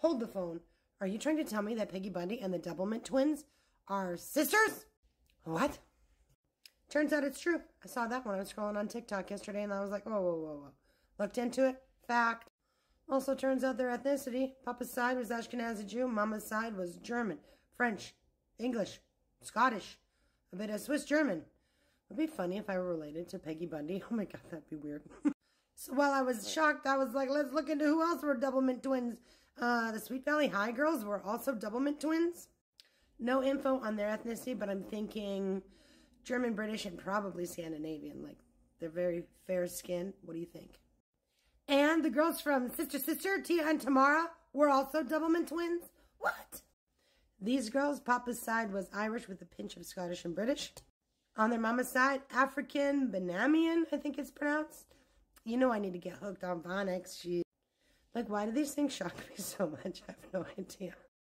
Hold the phone. Are you trying to tell me that Peggy Bundy and the Doublemint twins are sisters? What? Turns out it's true. I saw that when I was scrolling on TikTok yesterday and I was like, whoa, whoa, whoa, whoa. Looked into it. Fact. Also turns out their ethnicity. Papa's side was Ashkenazi Jew. Mama's side was German, French, English, Scottish, a bit of Swiss German. It'd be funny if I were related to Peggy Bundy. Oh my god, that'd be weird. so while I was shocked, I was like, let's look into who else were Doublemint twins. Uh, the Sweet Valley High girls were also Doublemint twins. No info on their ethnicity, but I'm thinking German, British, and probably Scandinavian. Like, they're very fair skinned. What do you think? And the girls from Sister Sister, Tia and Tamera, were also Doublemint twins. What? These girls, Papa's side was Irish with a pinch of Scottish and British. On their mama's side, African, Banamian, I think it's pronounced. You know I need to get hooked on phonics. She, like, why do these things shock me so much? I have no idea.